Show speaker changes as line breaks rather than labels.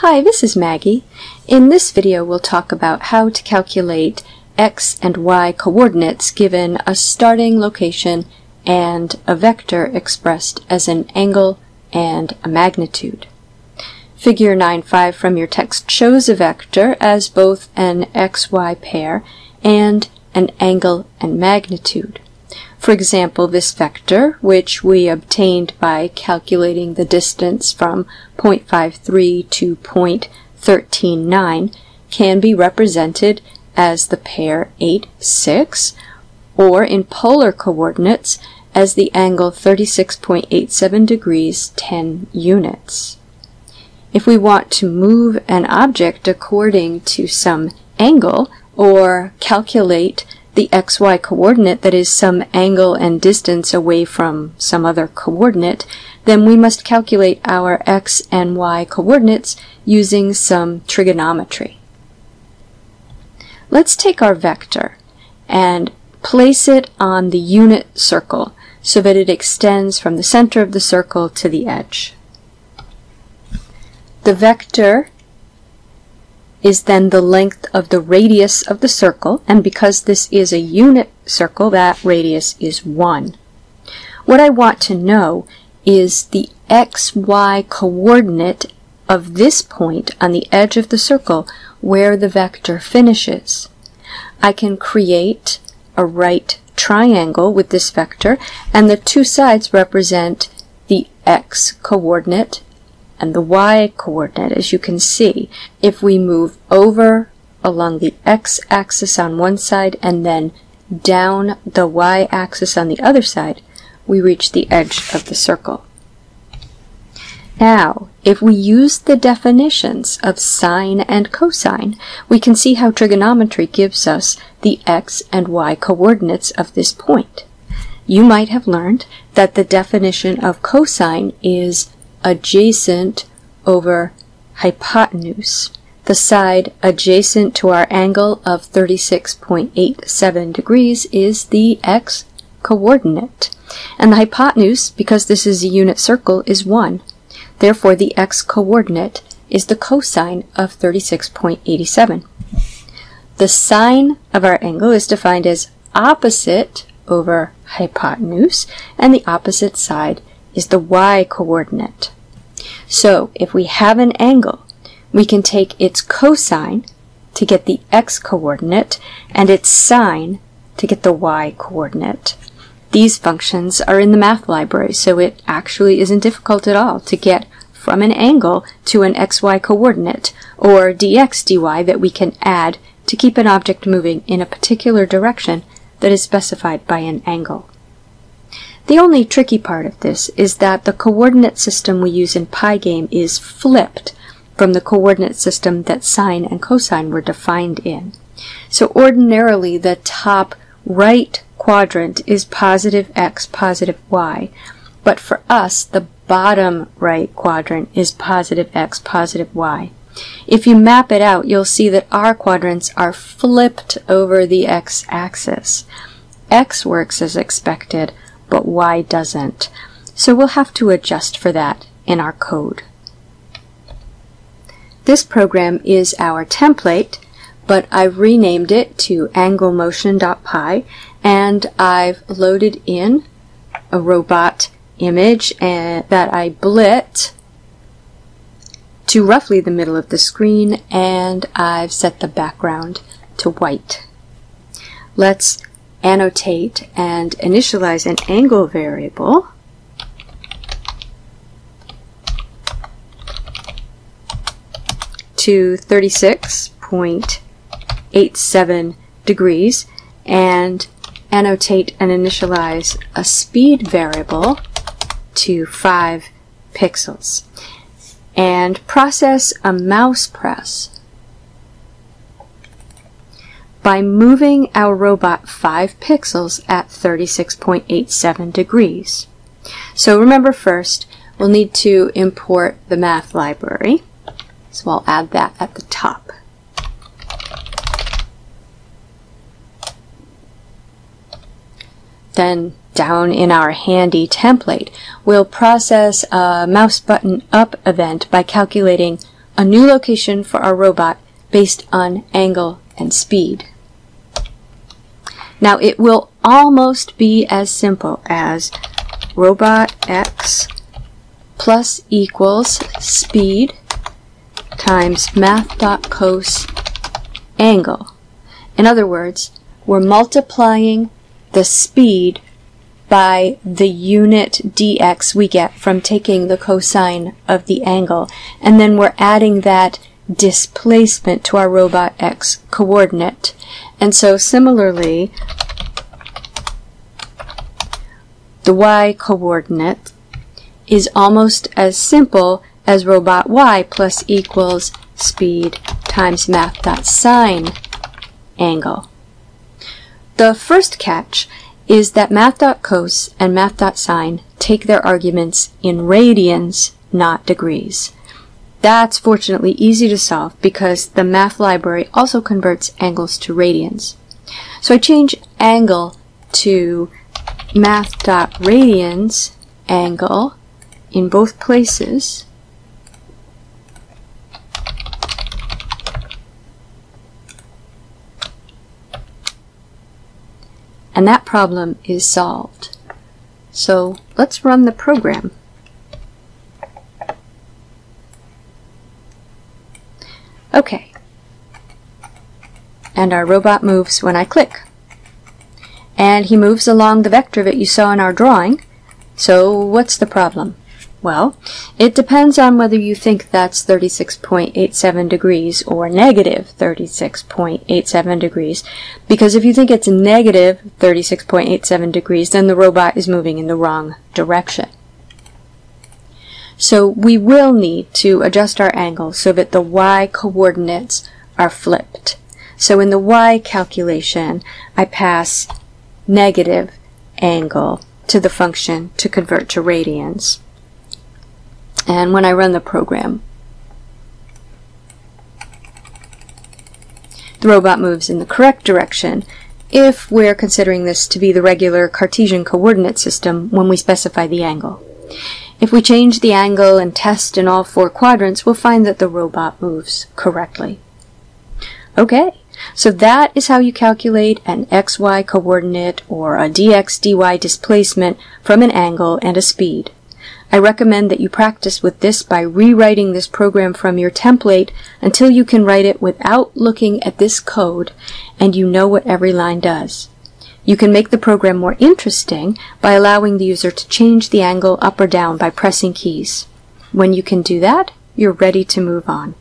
Hi, this is Maggie. In this video we'll talk about how to calculate x and y coordinates given a starting location and a vector expressed as an angle and a magnitude. Figure 9.5 from your text shows a vector as both an xy pair and an angle and magnitude. For example, this vector, which we obtained by calculating the distance from 0.53 to 0.139, can be represented as the pair 8, 6, or in polar coordinates as the angle 36.87 degrees 10 units. If we want to move an object according to some angle, or calculate the xy coordinate that is some angle and distance away from some other coordinate, then we must calculate our x and y coordinates using some trigonometry. Let's take our vector and place it on the unit circle so that it extends from the center of the circle to the edge. The vector is then the length of the radius of the circle, and because this is a unit circle, that radius is 1. What I want to know is the xy coordinate of this point on the edge of the circle where the vector finishes. I can create a right triangle with this vector, and the two sides represent the x coordinate and the y coordinate, as you can see, if we move over along the x-axis on one side and then down the y-axis on the other side, we reach the edge of the circle. Now, if we use the definitions of sine and cosine, we can see how trigonometry gives us the x and y coordinates of this point. You might have learned that the definition of cosine is adjacent over hypotenuse. The side adjacent to our angle of 36.87 degrees is the x coordinate. And the hypotenuse, because this is a unit circle, is 1. Therefore, the x coordinate is the cosine of 36.87. The sine of our angle is defined as opposite over hypotenuse, and the opposite side is the y coordinate. So if we have an angle, we can take its cosine to get the x coordinate and its sine to get the y coordinate. These functions are in the math library, so it actually isn't difficult at all to get from an angle to an xy coordinate, or dx dy that we can add to keep an object moving in a particular direction that is specified by an angle. The only tricky part of this is that the coordinate system we use in Pygame is flipped from the coordinate system that sine and cosine were defined in. So ordinarily the top right quadrant is positive x, positive y, but for us the bottom right quadrant is positive x, positive y. If you map it out, you'll see that our quadrants are flipped over the x-axis. x works as expected, but Y doesn't. So we'll have to adjust for that in our code. This program is our template, but I've renamed it to anglemotion.py and I've loaded in a robot image and, that I blit to roughly the middle of the screen and I've set the background to white. Let's annotate and initialize an angle variable. To 36.87 degrees and annotate and initialize a speed variable to 5 pixels. And process a mouse press by moving our robot 5 pixels at 36.87 degrees. So remember first, we'll need to import the math library. So I'll add that at the top. Then down in our handy template, we'll process a mouse button up event by calculating a new location for our robot based on angle and speed. Now it will almost be as simple as robot x plus equals speed times math.cos angle. In other words, we're multiplying the speed by the unit dx we get from taking the cosine of the angle, and then we're adding that displacement to our robot x coordinate. And so similarly, the y coordinate is almost as simple as robot y plus equals speed times math.sine angle. The first catch is that math.cos and math.sine take their arguments in radians, not degrees. That's fortunately easy to solve because the math library also converts angles to radians. So I change angle to math.radians angle in both places. And that problem is solved. So let's run the program. Okay. And our robot moves when I click. And he moves along the vector that you saw in our drawing. So what's the problem? Well, it depends on whether you think that's 36.87 degrees or negative 36.87 degrees. Because if you think it's negative 36.87 degrees, then the robot is moving in the wrong direction. So we will need to adjust our angle so that the y coordinates are flipped. So in the y calculation, I pass negative angle to the function to convert to radians. And when I run the program, the robot moves in the correct direction if we're considering this to be the regular Cartesian coordinate system when we specify the angle. If we change the angle and test in all four quadrants, we'll find that the robot moves correctly. Okay, so that is how you calculate an xy coordinate or a dx dy displacement from an angle and a speed. I recommend that you practice with this by rewriting this program from your template until you can write it without looking at this code and you know what every line does. You can make the program more interesting by allowing the user to change the angle up or down by pressing keys. When you can do that, you're ready to move on.